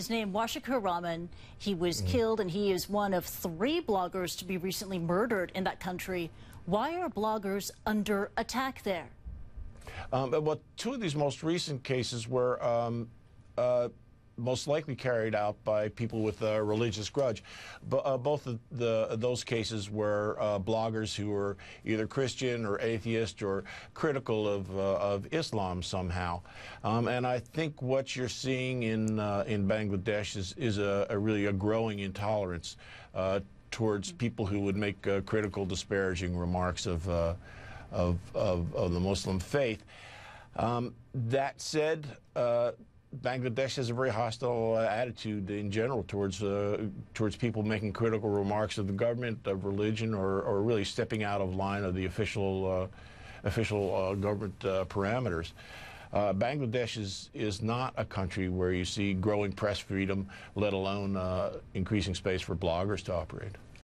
His name Washiqur Rahman. He was mm -hmm. killed, and he is one of three bloggers to be recently murdered in that country. Why are bloggers under attack there? Um, well, two of these most recent cases were um, uh, most likely carried out by people with a religious grudge. But uh, both of the, those cases were uh, bloggers who were either Christian or atheist or critical of, uh, of Islam somehow. Um, and I think what you're seeing in, uh, in Bangladesh is, is a, a, really a growing intolerance uh, towards people who would make critical, disparaging remarks of, of, of, of, the Muslim faith. Um, that said, Bangladesh has a very hostile uh, attitude in general towards uh, towards people making critical remarks of the government, of religion, or, or really stepping out of line of the official uh, official uh, government uh, parameters. Uh, Bangladesh is is not a country where you see growing press freedom, let alone increasing space for bloggers to operate.